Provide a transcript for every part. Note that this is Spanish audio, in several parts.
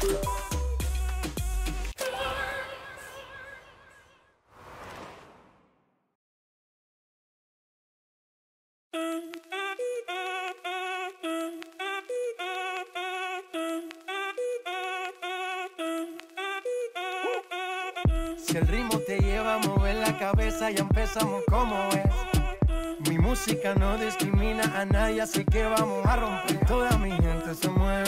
Si el ritmo te lleva a mover la cabeza, ya empezamos como es. Mi música no discrimina a nadie, así que vamos a romper. Toda mi gente se mueve.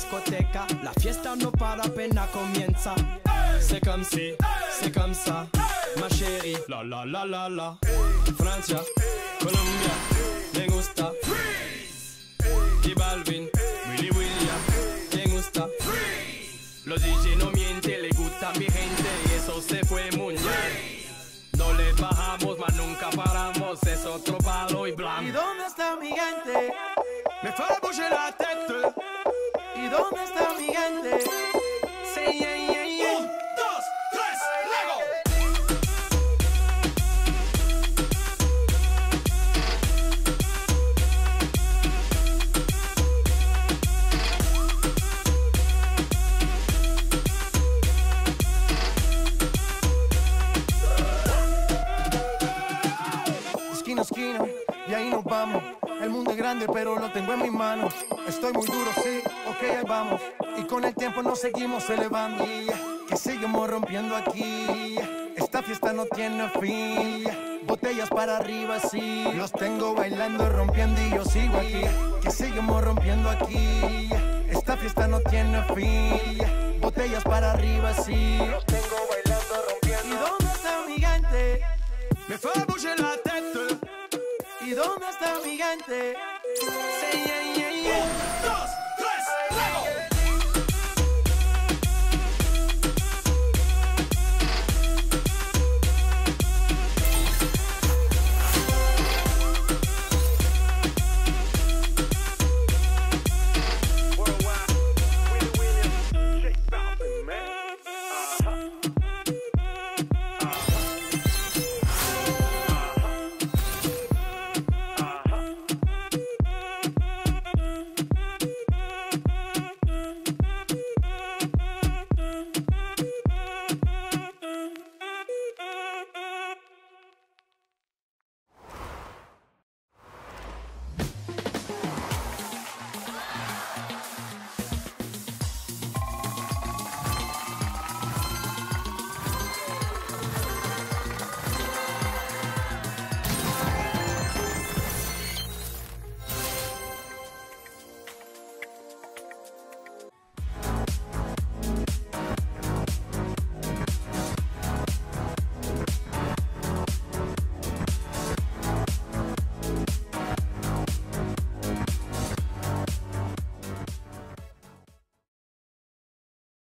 Discoteca, la fiesta no para apenas comienza. C'est comme si, c'est comme ça, ma chérie. La la la la la. Francia, Colombia, me gusta. J Balvin, Willy William, me gusta. Los DJ no mienten, le gusta a mi gente y eso se fue muy bien. No le bajamos, mas nunca paramos, es otro palo y ¿Y blanco. dónde está mi gente? Me fait bouger la tête. ¿Y dónde está mi gente? Sí, yeah, yeah, yeah. Un, dos, tres, luego. Esquina a esquina, y ahí nos vamos. El mundo es grande, pero lo tengo en mis manos. Estoy muy duro, sí, ok, ahí vamos. Y con el tiempo nos seguimos elevando. Que seguimos rompiendo aquí. Esta fiesta no tiene fin. Botellas para arriba, sí. Los tengo bailando, rompiendo y yo sigo aquí. Que seguimos rompiendo aquí. Esta fiesta no tiene fin. Botellas para arriba, sí. Dónde está mi gente?